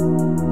Música